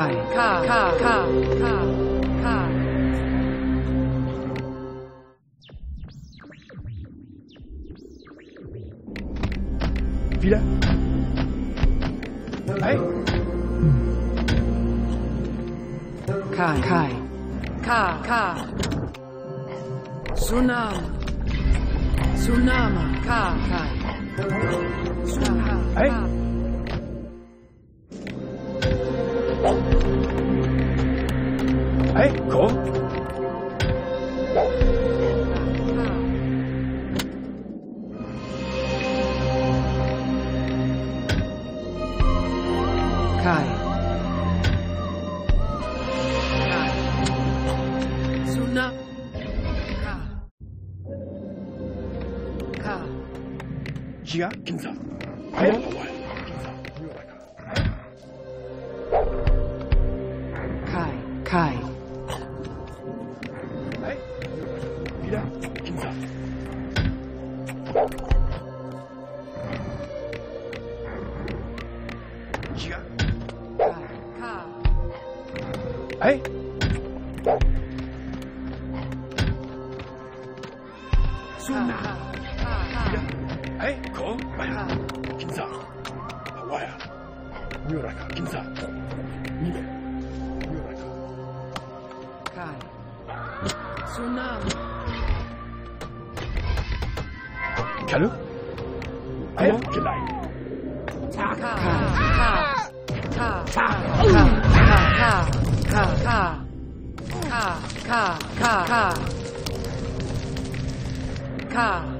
看看看看看闭着哎。看看看看苏娜苏娜嘛看看苏娜哎 Kai. Go. Maya. Ka. Kinza. Hawaii. Muraka. Kinza. Nime. Muraka. Kai. Tsunami. Kalu. Hey, Kilai. Ka. Ka. Ka. Ka. Ka. Ka. Ka. Ka. Ka. Ka. Ka.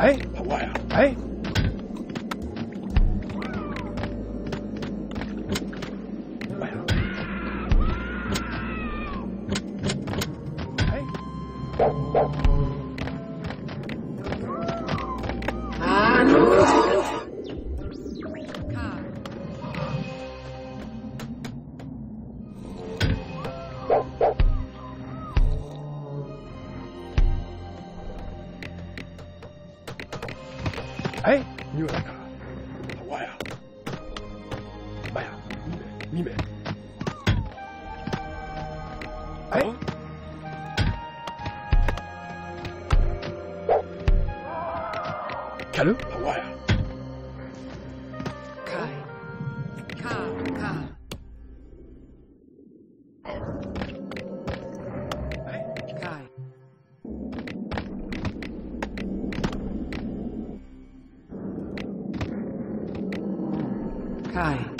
哎老怪呀哎。坏了哎。你们。哎。凯伦，好坏啊！凯，卡卡。Hi.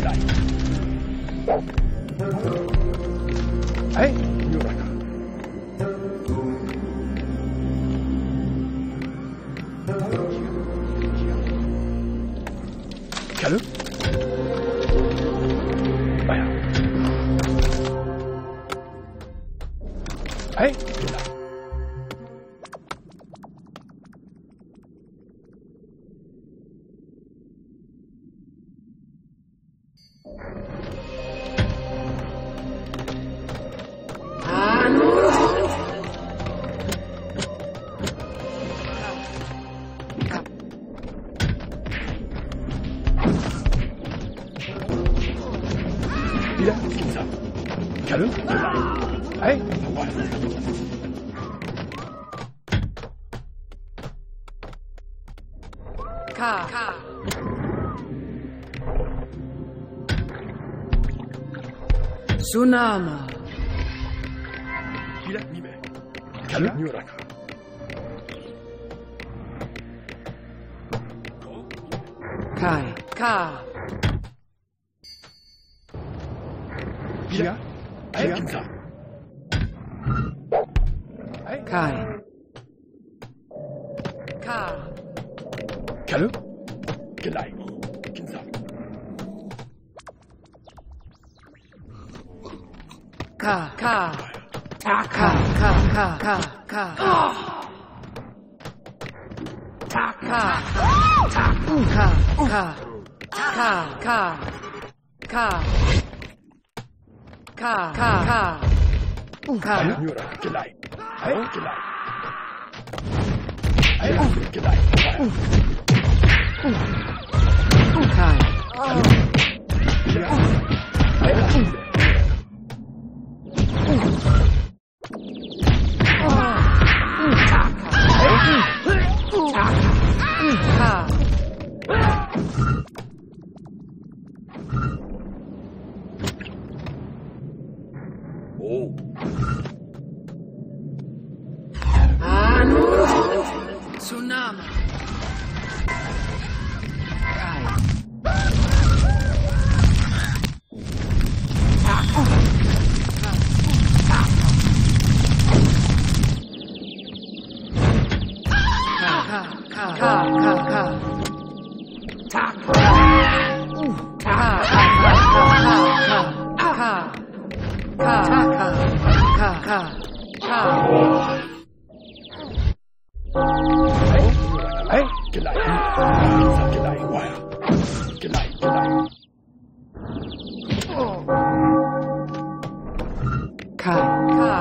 起来。哎，又来了。Salut. Voilà. Hey Allô Allez K. Tsunami. Kila Nime. Kila Nyuraka. Kai. Ka. Kila. Kai. Ka. Kalu, Gila, Kinsa. Ka. Ka. Ka. Ka. Ka. Ka. Ka. Ka. Ka. Ka. Ka. Ka. Ka. Ka. Ka. Ka, ka, ka. Ka. Yura, gelai. Hai, gelai. Hai, gelai. Ka. Ka. Ka. Kai. Kai. Kai.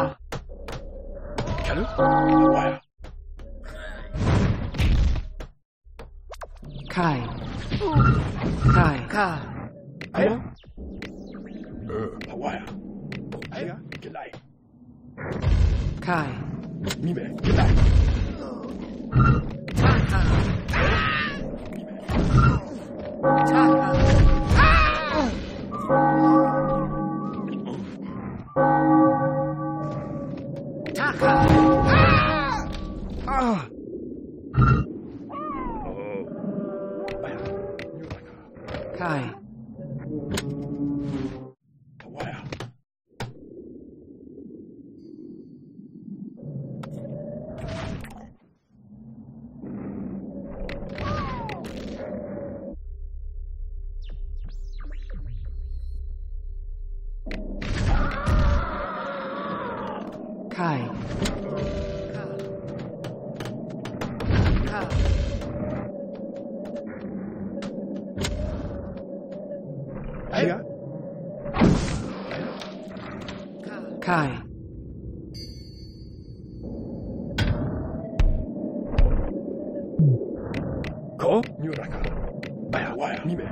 Kai. Kai. Kai. Kai. Kai. Wow. Kai. Kai. Kai. Kai. Ko? Nyuraka. Baya, waya, nime.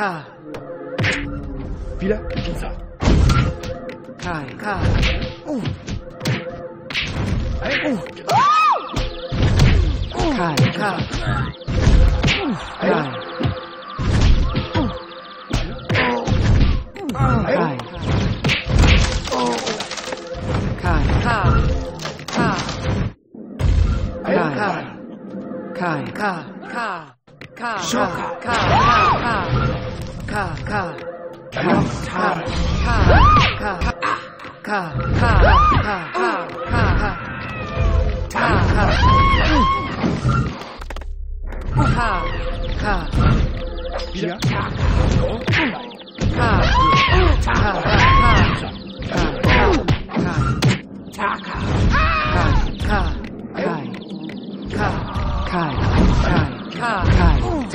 卡，比拉比萨，卡卡，哦，哎哦，哦，卡卡，哦，哎呀，哦，哦，哎呀，哦，卡卡，卡，哎呀，卡卡卡卡卡卡卡卡。Ka. Ka. Ka. Ka. Ka. Here. No. Ka. Ka. Ka. Ka. Ka. Taka. Kai. Ka. Kai. Ka. Kai. Kai. Ka. Kai.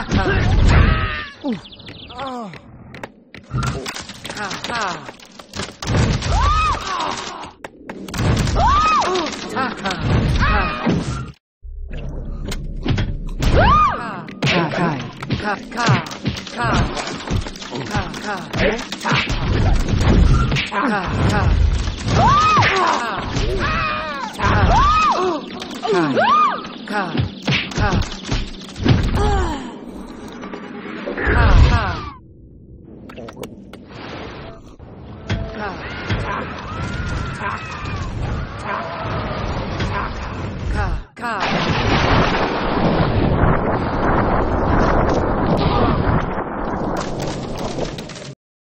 Ka. Ka. Ka. 哈哈